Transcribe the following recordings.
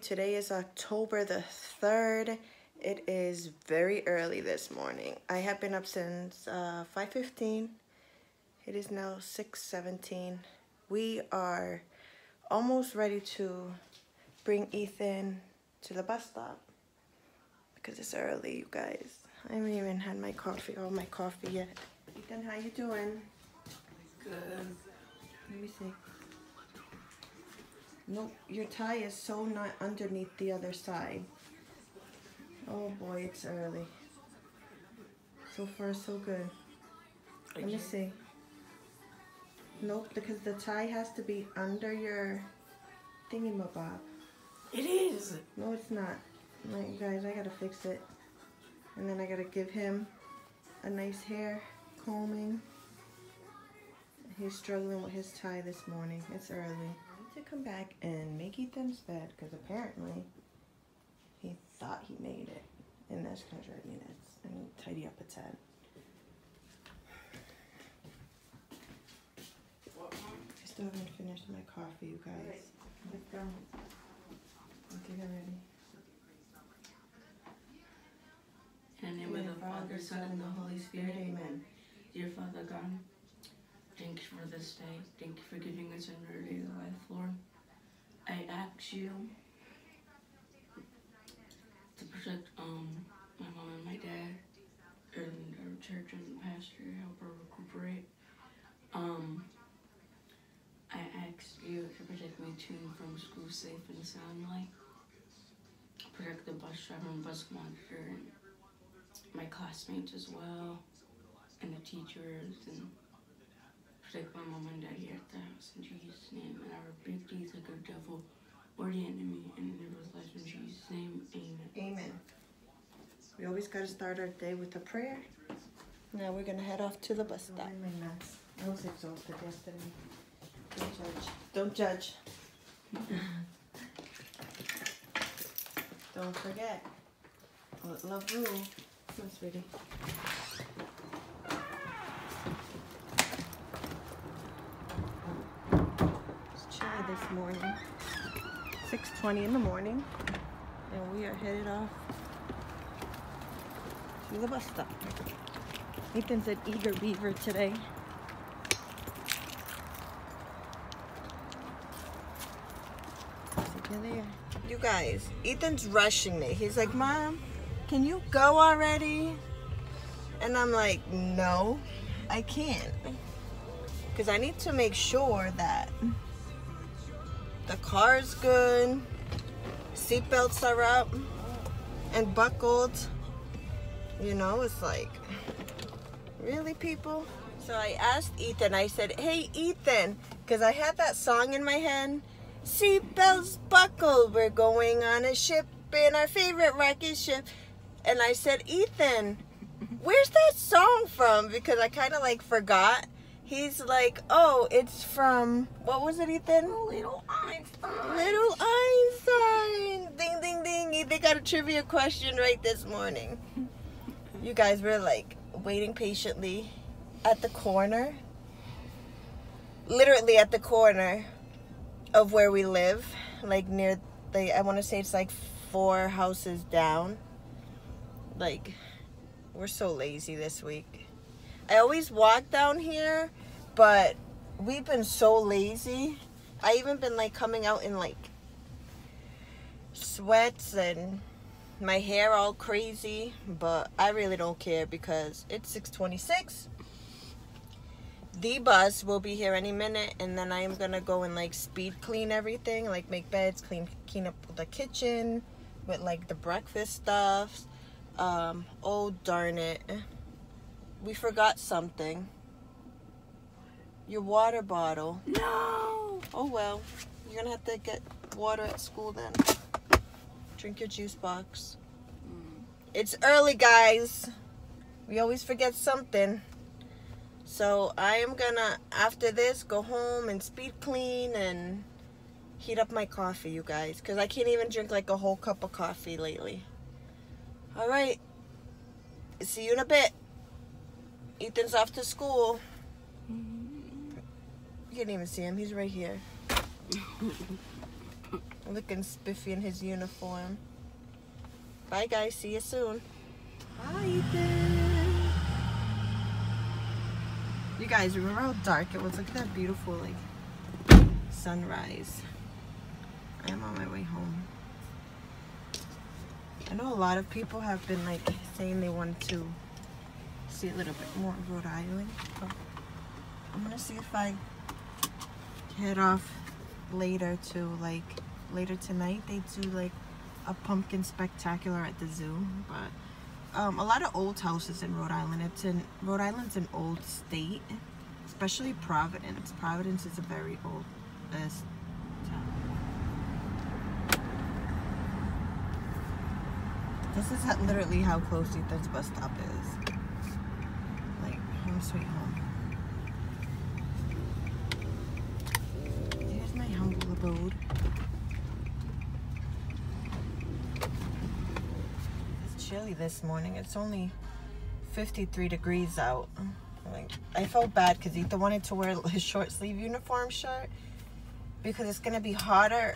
Good morning, everybody. Today is October the 3rd. It is very early this morning. I have been up since uh, 5.15. It is now 6.17. We are almost ready to bring Ethan to the bus stop because it's early, you guys. I haven't even had my coffee, all my coffee yet. Ethan, how you doing? Good. Let me see. Nope, your tie is so not underneath the other side. Oh boy, it's early. So far, so good. Let me see. Nope, because the tie has to be under your thingamabob. It is. No, it's not. Like, guys, I gotta fix it. And then I gotta give him a nice hair combing. He's struggling with his tie this morning. It's early. I need to come back and make Ethan's bed because apparently he thought he made it in this 100 minutes and tidy up its head. I still haven't finished my coffee, you guys. Let's go. Okay, get ready. In the name of the Father, Son, and the Holy Spirit, amen. Dear Father God, thank you for this day. Thank you for giving us day of life, Lord. I ask you to protect um my mom and my dad and our church and the pastor, help her recuperate. Um, I ask you to protect me too from school safe and soundly. Protect the bus driver and bus monitor and my classmates as well, and the teachers, and protect my mom and dad here at the house in Jesus' name. And I rebuke these like a devil or the enemy, and deliver us life in Jesus' name. Amen. Amen. We always got to start our day with a prayer. Now we're going to head off to the bus stop. I was exhausted yesterday. Don't judge. Don't judge. Don't forget. Love rule. Come on, sweetie. It's chilly this morning. 6.20 in the morning. And we are headed off to the bus stop. Ethan's an eager beaver today. You guys, Ethan's rushing me. He's like, Mom, can you go already? And I'm like, no, I can't. Because I need to make sure that the car's good, seatbelts are up and buckled. You know, it's like, really, people? So I asked Ethan, I said, hey, Ethan, because I had that song in my head. Seatbelts buckled, we're going on a ship in our favorite rocket ship. And I said, Ethan, where's that song from? Because I kind of like forgot. He's like, oh, it's from, what was it, Ethan? Little Einstein. Little Einstein. Ding, ding, ding. They got a trivia question right this morning. You guys were like waiting patiently at the corner. Literally at the corner of where we live. Like near, the, I want to say it's like four houses down. Like, we're so lazy this week. I always walk down here, but we've been so lazy. I even been like coming out in like sweats and my hair all crazy, but I really don't care because it's 626. The bus will be here any minute and then I am gonna go and like speed clean everything, like make beds, clean clean up the kitchen with like the breakfast stuff. Um, oh darn it. We forgot something. Your water bottle. No. Oh well, you're gonna have to get water at school then. Drink your juice box. Mm. It's early, guys. We always forget something. So I am gonna, after this, go home and speed clean and heat up my coffee, you guys. Because I can't even drink like a whole cup of coffee lately. All right. See you in a bit. Ethan's off to school. You can't even see him. He's right here. looking spiffy in his uniform. Bye, guys. See you soon. Hi, Ethan. You guys, remember how dark it was? Look at that beautiful, like, sunrise. I am on my way home. I know a lot of people have been, like, saying they want to see a little bit more of Rhode Island. I'm gonna see if I head off later to like later tonight. They do like a pumpkin spectacular at the zoo, but um, a lot of old houses in Rhode Island. It's in Rhode Island's an old state, especially Providence. Providence is a very old uh, town. This is literally how close Ethan's bus stop is. Home sweet home. Here's my humble abode. It's chilly this morning. It's only 53 degrees out. I felt bad because Ethan wanted to wear his short sleeve uniform shirt because it's gonna be hotter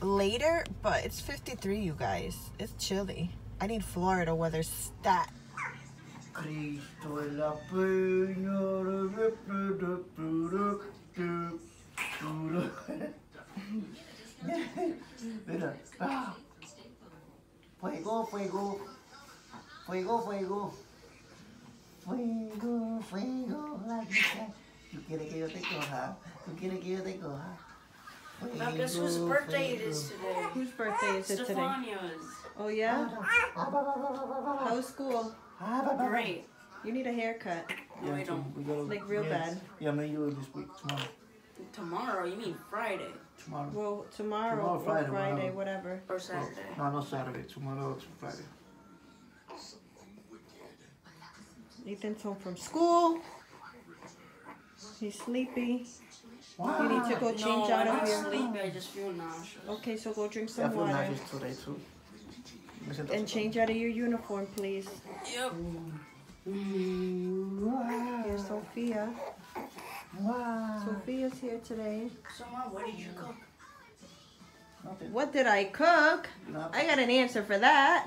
later, but it's 53, you guys. It's chilly. I need Florida weather stat. Cristo es la peña. Mira. Ah. Fuego, fuego. Fuego, fuego. Fuego, fuego. Like you ¿Tú quieres que yo te coja? ¿Tú quieres que yo te coja? Now guess whose birthday it fuego. is today? Whose birthday is it today? Stefania's. Oh yeah? Ah, ah, ah, How's school? Great. You need a haircut. No, I don't. We gotta- Like real yeah. bad. Yeah, I'm gonna do it this week, tomorrow. Tomorrow, you mean Friday Tomorrow. Well, tomorrow, Tomorrow, or Friday, Friday, whatever. whatever. or Saturday? No, no Saturday. Tomorrow to Friday. Ethan's home from school. He's sleepy. Wow. You need to go change no, out I'm of not your. sleepy. I just feel nauseous. Okay, so go drink Yeah, I some feel water nauseous today too. Me siento and change out of your uniform, please. Yep. Here's Sophia. Wow. Sophia's here today. So, Mom, what did you cook? Nothing. What did I cook? Nothing. I got an answer for that.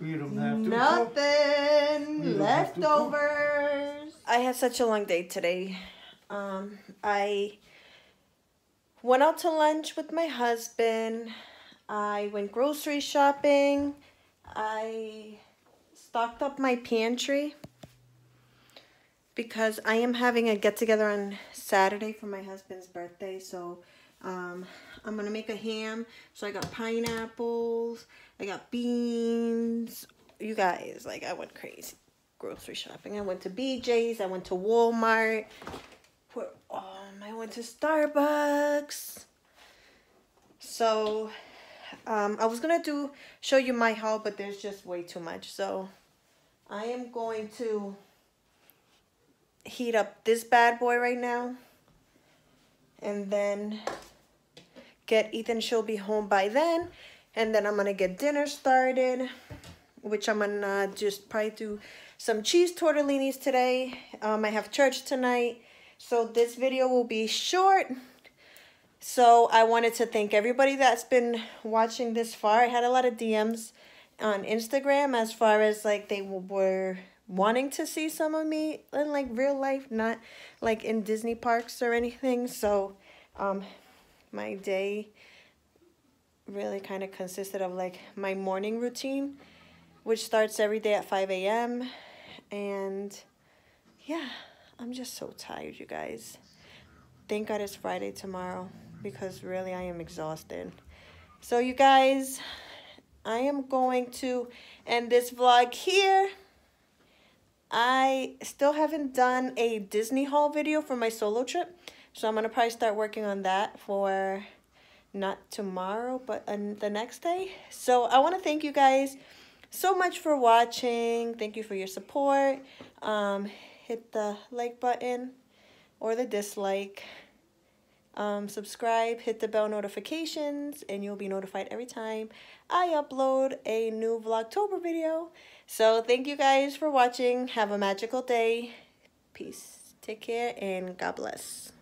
You don't have to. Nothing. You don't have to cook. Leftovers. I had such a long day today. Um, I went out to lunch with my husband. I went grocery shopping. I stocked up my pantry because I am having a get together on Saturday for my husband's birthday. So um, I'm gonna make a ham. So I got pineapples. I got beans. You guys, like I went crazy grocery shopping. I went to BJ's. I went to Walmart. Where, um, I went to Starbucks. So um, I was gonna do show you my haul, but there's just way too much. So I am going to heat up this bad boy right now, and then get Ethan. She'll be home by then, and then I'm gonna get dinner started, which I'm gonna just probably do some cheese tortellinis today. Um, I have church tonight, so this video will be short. So I wanted to thank everybody that's been watching this far. I had a lot of DMs on Instagram as far as like they were wanting to see some of me in like real life, not like in Disney parks or anything. So um my day really kind of consisted of like my morning routine, which starts every day at 5 a.m. And yeah, I'm just so tired, you guys. Thank God it's Friday tomorrow because really I am exhausted. So, you guys, I am going to end this vlog here. I still haven't done a Disney haul video for my solo trip. So I'm going to probably start working on that for not tomorrow, but the next day. So I want to thank you guys so much for watching. Thank you for your support. Um, hit the like button or the dislike. Um, subscribe, hit the bell notifications, and you'll be notified every time I upload a new Vlogtober video. So thank you guys for watching. Have a magical day. Peace. Take care and God bless.